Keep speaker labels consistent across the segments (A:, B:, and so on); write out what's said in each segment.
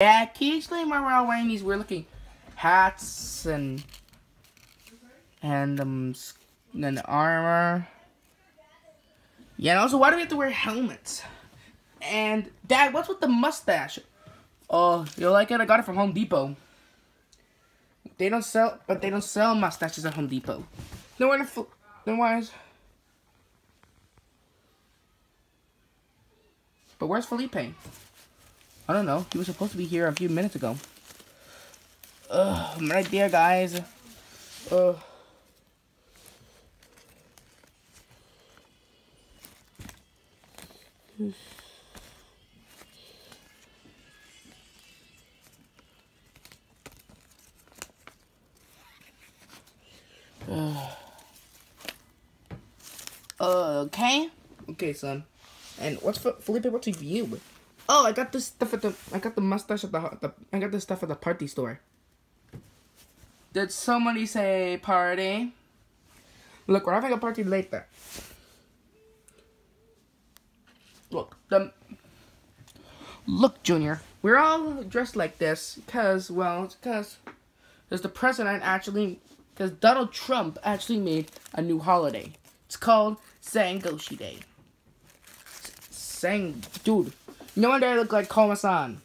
A: Yeah, why we're all wearing these weird looking hats and and um and armor? Yeah, and also why do we have to wear helmets? And Dad, what's with the mustache? Oh, you like it? I got it from Home Depot. They don't sell, but they don't sell mustaches at Home Depot. No one, why is? But where's Felipe? I don't know. He was supposed to be here a few minutes ago. Ugh, I'm right there, guys. Ugh. okay. Okay, son. And what's Felipe? What's with you? Oh, I got this stuff at the. I got the mustache at the. the I got this stuff at the party store. Did somebody say party? Look, we're having a party later. Look, the. Look, Junior. We're all dressed like this because, well, because, because the president actually, because Donald Trump actually made a new holiday. It's called Sangokushi Day. Sang, dude. No wonder I look like Komasan.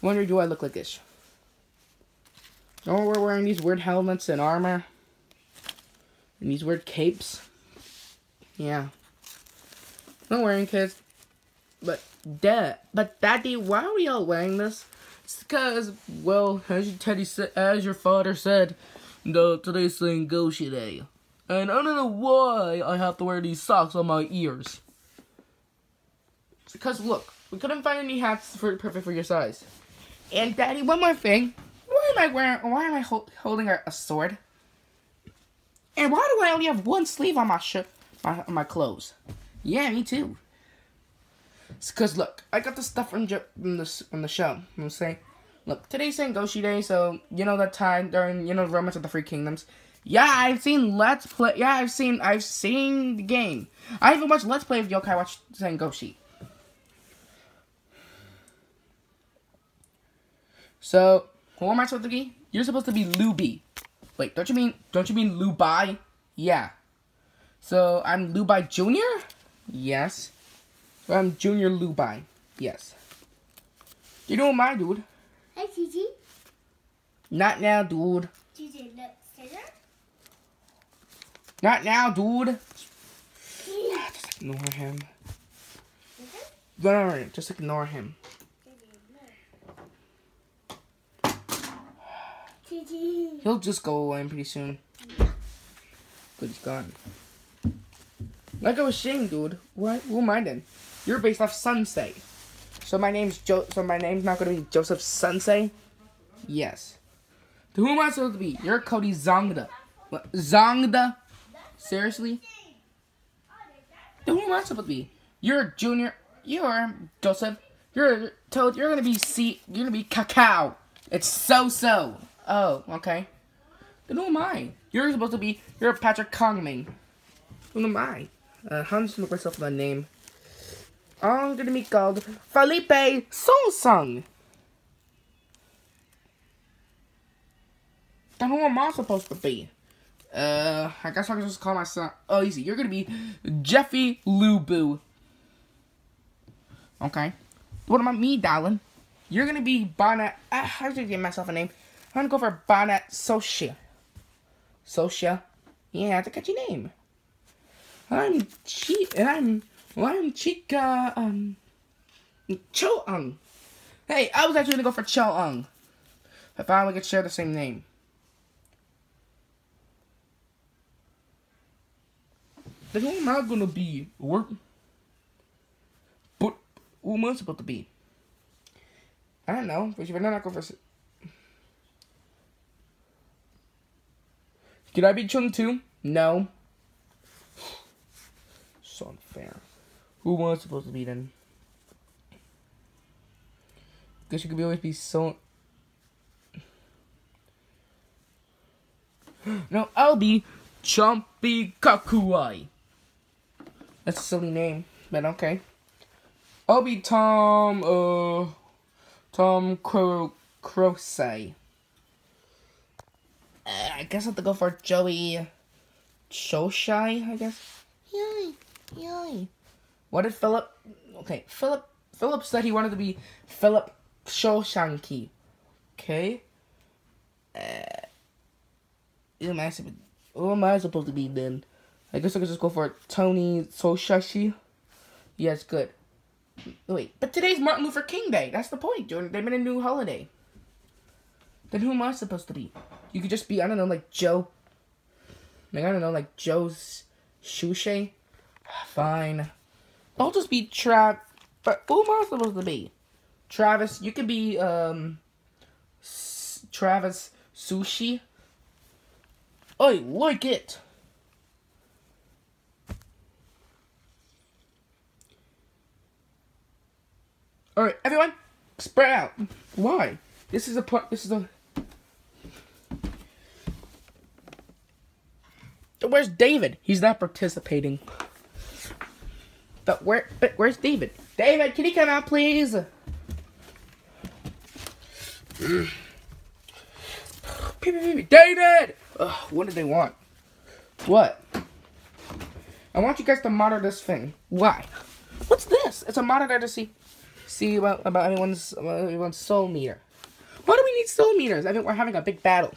A: No wonder do I look like this. No oh, we're wearing these weird helmets and armor. And these weird capes. Yeah. Don't worry, kids. But, dad, but daddy, why are we all wearing this? It's because, well, as Teddy said, as your father said, the today's Sangokushi Day. And I don't know why I have to wear these socks on my ears. It's because look, we couldn't find any hats for perfect for your size. And Daddy, one more thing. Why am I wearing? Why am I ho holding a, a, sword? And why do I only have one sleeve on my shirt, my my clothes? Yeah, me too. It's cause look, I got the stuff from, from the from the show. I'm saying, look, today's Sangokushi Day, so you know that time during you know the Romance of the Three Kingdoms. Yeah, I've seen Let's Play. Yeah, I've seen I've seen the game. I even watched Let's Play of Yokai Watch Sangokushi. So, who am I supposed to be? You're supposed to be Luby. Wait, don't you mean don't you mean Lubai? Yeah. So I'm Lubai Junior? Yes. I'm Junior Lubai. Yes. You know my dude?
B: Hey, Gigi.
A: Not now, dude.
B: Gigi, look, scissor.
A: Not now, dude. Just ignore him. Ignore him. Just ignore him. He'll just go away pretty soon. Good, he's gone. Like I was saying, dude. What? Who am I then? You're based off Sensei. So my name's Jo. So my name's not gonna be Joseph Sensei. Yes. who am I supposed to be? You're Cody Zongda. What? Zongda? Seriously? who am I supposed to be? You're Junior. You're Joseph. You're Toad. You're gonna be C. You're gonna be Cacao. It's so so. Oh, okay. Then who am I? You're supposed to be, you're Patrick Kongming. Who am I? Uh, how am I look myself my name? I'm gonna be called Felipe Song Then who am I supposed to be? Uh, I guess I can just call myself. Oh, easy. You're gonna be Jeffy Lubu. Okay. What about me, darling? You're gonna be Bonnet. Uh, how did I give myself a name? I'm gonna go for Bonnet Socia. Socia? Yeah, that's a catchy name. I'm Chi and I'm well, I'm Chica um Choung. Hey, I was actually gonna go for Choung. I found we could share the same name. Then who am I gonna be? Work but who am I supposed to be? I don't know, but you better not go for Can I be Chung too? No. so unfair. Who was supposed to be then? Guess you could be always be so. no, I'll be Chompy Kakuai. That's a silly name, but okay. I'll be Tom, uh, Tom Cro Crosay. I guess I have to go for Joey Shoshai, I guess. Yay, yay. What did Philip? Okay, Philip. Philip said he wanted to be Philip Shoshanki. Okay. Uh, who am I supposed? Who am I supposed to be then? I guess I could just go for Tony Soshashi. Yes, good. Wait, but today's Martin Luther King Day. That's the point, Jordan. They made a new holiday. Then who am I supposed to be? You could just be, I don't know, like Joe. Like, I don't know, like Joe's Shushe. Fine. I'll just be Trav. But who am I supposed to be? Travis, you could be, um, S Travis Sushi. I like it. All right, everyone, spread out. Why? This is a part. This is a. Where's David? He's not participating. But where? But where's David? David, can you come out, please? David! Ugh, what do they want? What? I want you guys to monitor this thing. Why? What's this? It's a monitor to see see about about about everyone's soul meter. Why do we need soul meters? I think we're having a big battle.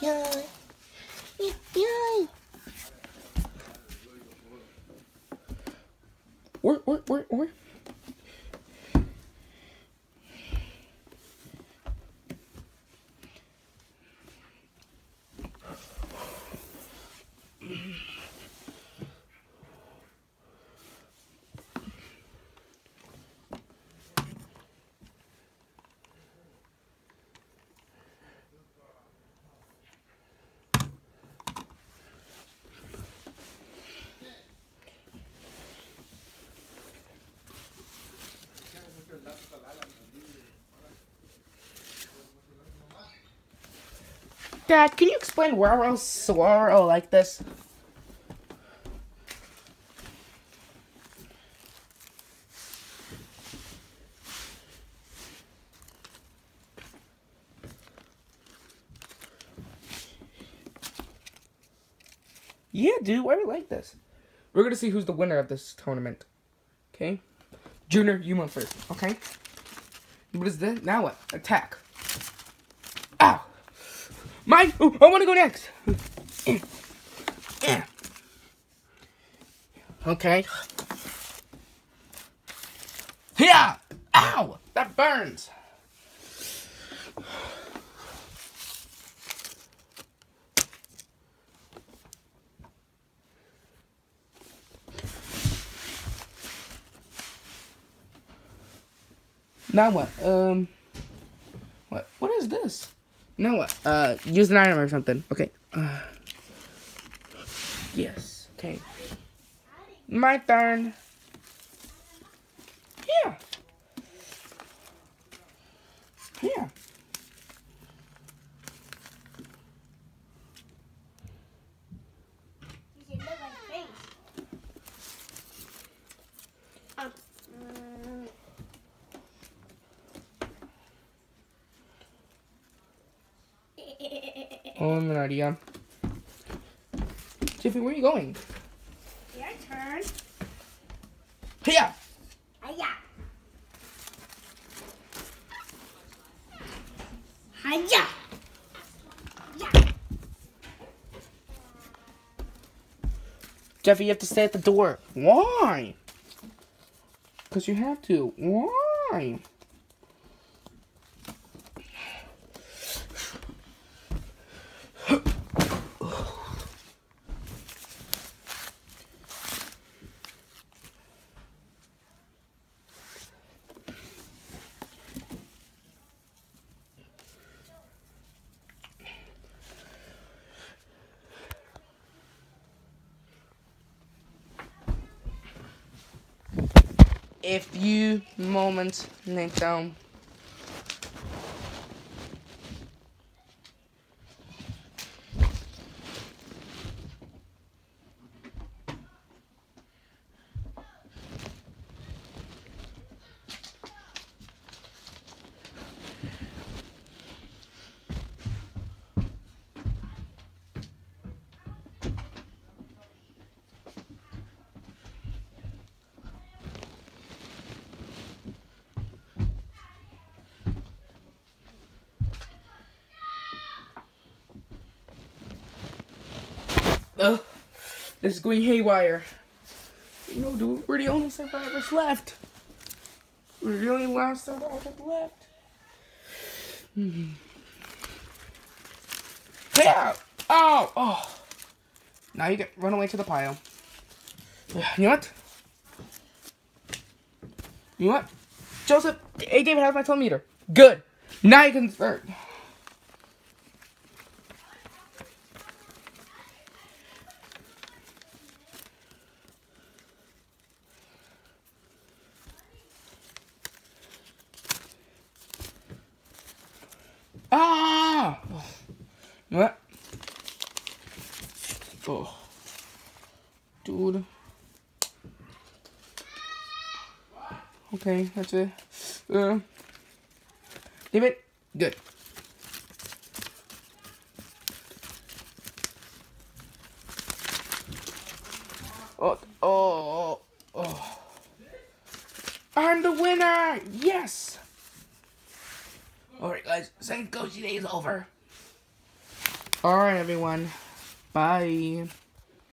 A: Yay! Yay! Where, where, where, where? Dad, can you explain else Saguaro like this? Yeah, dude, why do you like this? We're gonna see who's the winner of this tournament. Okay? Junior, you went first, okay? What is this? Now what? Attack. Mine! Oh, I wanna go next! Okay. Yeah! Ow! That burns! Now what? Um, what? What is this? What? Uh, use an item or something. Okay. Uh, yes. Okay. My turn. Yeah. Yeah.
B: You should look like face. Um, mm,
A: Oh, I'm an idea. Tiffany, where are you going?
B: Your turn.
A: Yeah.
B: Hiya. Hiya. Yeah.
A: Jeffy, you have to stay at the door. Why? Because you have to. Why? A few moments later. Ugh, this is going haywire. You know, dude, we're the only survivors left. We're the only last survivors left. Hmm. Yeah. Oh, oh. Now you get run away to the pile. You know what? You know what? Joseph, hey David, how's my telemeter? Good. Now you can start. Ah! What? Oh. Dude. Okay, that's it. Uh. it. good. Oh, oh, oh. I'm the winner! Yes! Alright, guys, second coaching day is over. Alright, everyone. Bye.